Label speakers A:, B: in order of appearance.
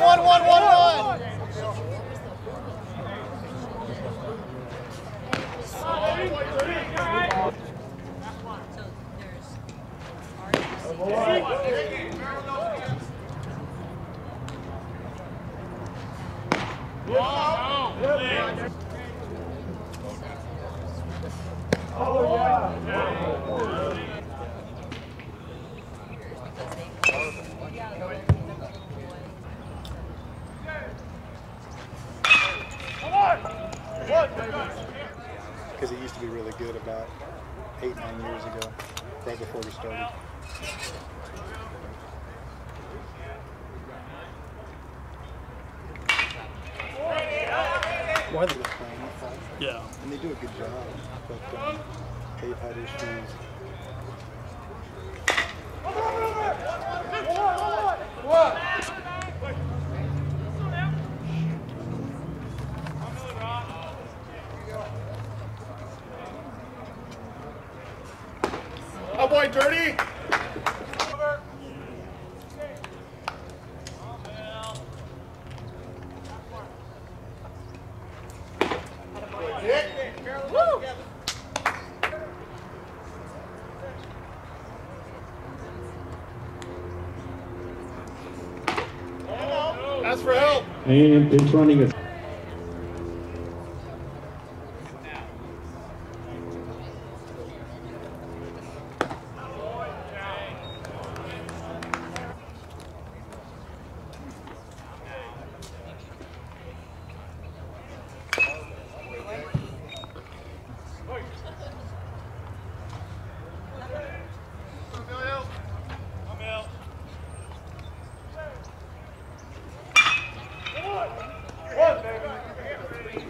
A: one, one, one, one, one. Whoa! Because he used to be really good about eight, nine years ago, right before we started. Why they playing.
B: Yeah.
A: And they do a good job, but um, they've had issues.
C: Oh boy, dirty! Ask for help.
D: And pitch running is One, baby.